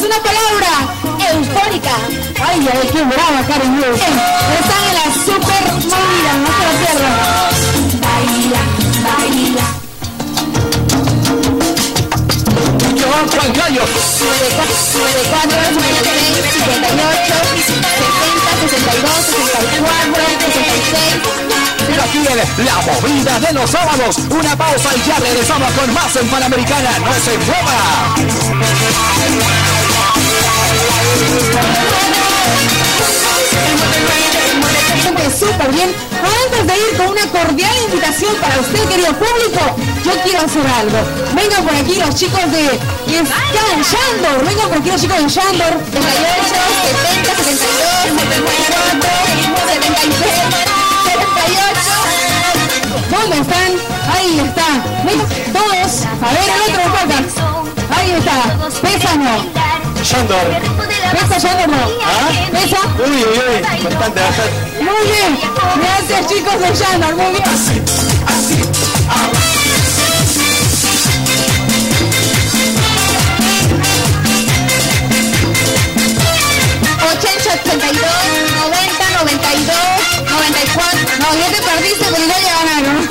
chicos, una palabra. Eufórica. Ay, ay, qué brava, Karen. Están en la super movida, no se lo pierdan. Baila, baila. Juan Gallo. 94, 96, 58, 60, 62, 64, 66. Y aquí viene la movida de los sábados. Una pausa y ya regresamos con más en Panamericana. No se mueva. Con una cordial invitación para usted, querido público, yo quiero hacer algo. Vengan por aquí los chicos de Scan Shandor. Vengan por aquí los chicos de Shandor. 78, 70, 72, 74, 76, 78. ¿Dónde están? Ahí está. Todos. A ver, el otro. Ahí está. Pésano. Shandor. ¿Pesa Shandor no? ¿Ah? ¿Pesa? Uy, uy, bastante, bastante. Muy bien, gracias chicos de Shandor, muy bien. Así, así, ochenta y dos, noventa, noventa y dos, noventa y cuatro. No, ya te perdiste, pero ya ganaron.